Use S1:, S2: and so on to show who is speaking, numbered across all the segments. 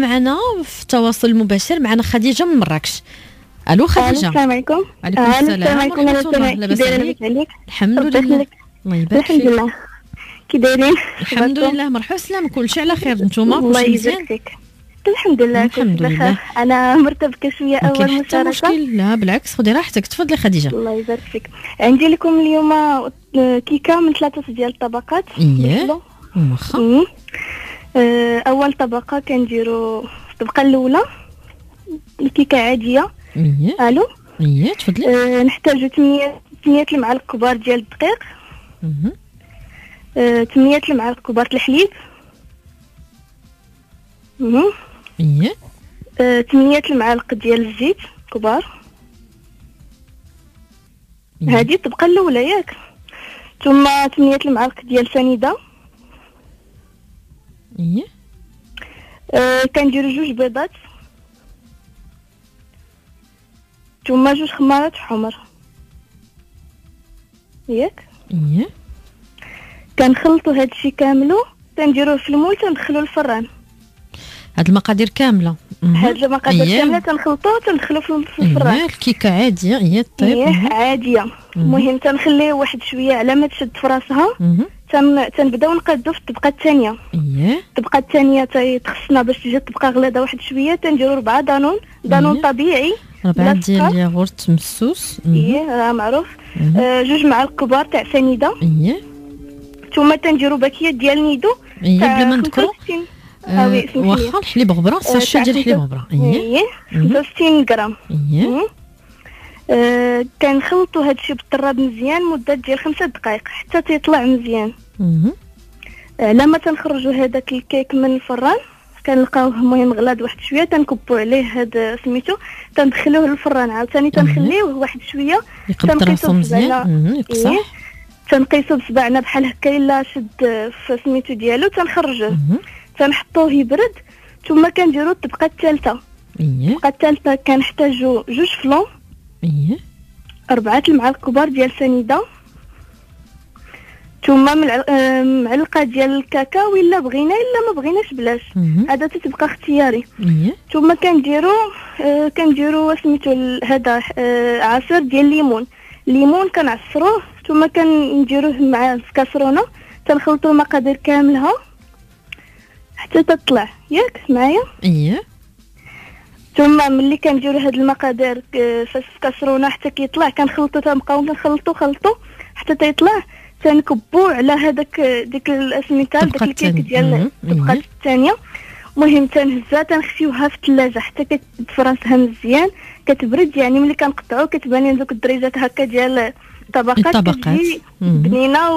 S1: معنا في التواصل المباشر معنا خديجة من مراكش. ألو خديجة.
S2: السلام عليكم.
S1: عليكم
S2: آه،
S1: السلام
S2: أنا
S1: الله. لاباس عليك؟ الحمد لله. الله يبارك
S2: الحمد
S1: فيك.
S2: لله. كي دايرين
S1: الحمد؟ لله مرحبا سلام كلشي على خير. نتوما كلشي مزيان؟
S2: الحمد لله
S1: الحمد لله. أنا
S2: مرتبكة
S1: شوية أول
S2: مشاركة.
S1: مشكل. لا بالعكس خدي راحتك. تفضلي خديجة.
S2: الله يبارك فيك. عندي لكم اليوم آه، كيكة من ثلاثة ديال الطبقات.
S1: إيه. واخا.
S2: أول طبقة كنديرو الطبقة الأولى الكيكه عادية.
S1: إيه.
S2: ألو؟
S1: إيه تفضلي.
S2: آه، نحتاجو 8 8 المعالق كبار ديال الدقيق.
S1: مهم.
S2: آه، 8 المعالق كبار الحليب.
S1: إيه.
S2: آه، 8 المعالق ديال الزيت كبار.
S1: إيه.
S2: هذه الطبقة الأولى ياك. ثم 8 المعالق ديال سنيده
S1: إيه؟
S2: آه، كنديرو جوج بيضات. ثم جوج خمارات حمر. ياك؟
S1: إيه؟
S2: كنخلطو هادشي كاملو تنديروه في المول تندخلو الفران.
S1: هاد المقادير كاملة.
S2: هاد المقادير
S1: إيه.
S2: كاملة تنخلطوه تندخلو في في الفران.
S1: إيه الكيكة عادية إيه طيب
S2: إيه
S1: مهم.
S2: عادية. المهم تنخليه واحد شوية على ما تشد في راسها
S1: مهم.
S2: تن... تنبداو نقادو في الطبقة الثانية
S1: إيه.
S2: الطبقة الثانية تخصنا باش تجي الطبقة غلاظه واحد شوية تنديرو ربعة دانون. دانون
S1: إيه.
S2: طبيعي
S1: ربعة
S2: بلا
S1: ديال. الياغورت مسوس. مهم.
S2: إيه راه معروف.
S1: مهم.
S2: آه جوج معالق كبار تاع سنيدة.
S1: إيه.
S2: ثم تنديرو باكية ديال نيدو. تاع
S1: بلا ما نذكرو.
S2: 65 آه
S1: آه،. واخا الحليب غبرة
S2: sachet
S1: ديال الحليب
S2: غبرة.
S1: مهم.
S2: 65 غرام. مم. آه كنخلطو هادشي بالطراب مزيان مدة ديال خمسة دقائق حتى تيطلع مزيان. لما تنخرجوا هذاك الكيك من الفران كنلقاوه المهم غلاض واحد شوية تنكبوا عليه هاد سميتو تندخلوه للفران عاوتاني تنخليوه واحد شوية
S1: يقبض راسو. مزيان مهم.
S2: إيه.
S1: يقصح
S2: تنقيسو بصبعنا بحال هكا إلا شد في سميتو ديالو تنخرجوه. تنحطوه يبرد ثم كنديرو الطبقة الثالثة
S1: إيه
S2: الطبقة الثالثة كنحتاجو جوج فلون
S1: إيه
S2: أربعة المعالق كبار ديال سنيدة ثم آه، معلقة ديال الكاكاو إلا بغينا إلا ما بغيناش بلاش. هذا تتبقى اختياري. ثم كنديرو آه، كنديرو سميتو هذا آه، عصير ديال الليمون الليمون كنعصروه ثم كنديروه مع في كاسرونة. تنخلطو المقادير كاملها حتى تطلع. ياك؟ معايا؟
S1: إيه
S2: ثم ملي كنديرو هاد المقادير ك- في الكاسرونه حتى كيطلع. كنخلطو تنبقاو كنخلطو خلطو حتى تيطلع. تنكبو على هذاك ديك داك
S1: الطبقة
S2: الكيك. ديال
S1: إيه.
S2: الثانية المهم تنهزها تنخفيوها في الثلاجة حتى كتف راسها مزيان كتبرد يعني ملي كنقطعو كتبان لنا دوك الدريجات هكا ديال الطبقات
S1: الطبقات.
S2: بنينة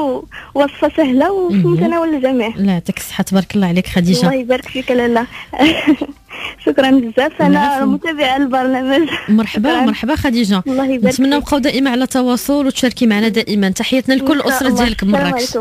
S2: ووصفه سهلة وفي. متناول الجميع
S1: لا يعطيك الصحة تبارك الله عليك خديجة
S2: الله يبارك فيك لالا شكرا بزاف
S1: أنا.
S2: متابعة البرنامج
S1: مرحبا. مرحبا خديجة
S2: الله يبارك
S1: نتمنى. نبقاو دائما على تواصل وتشاركي معنا دائما تحياتنا لكل الاسره. ديالك مراكش.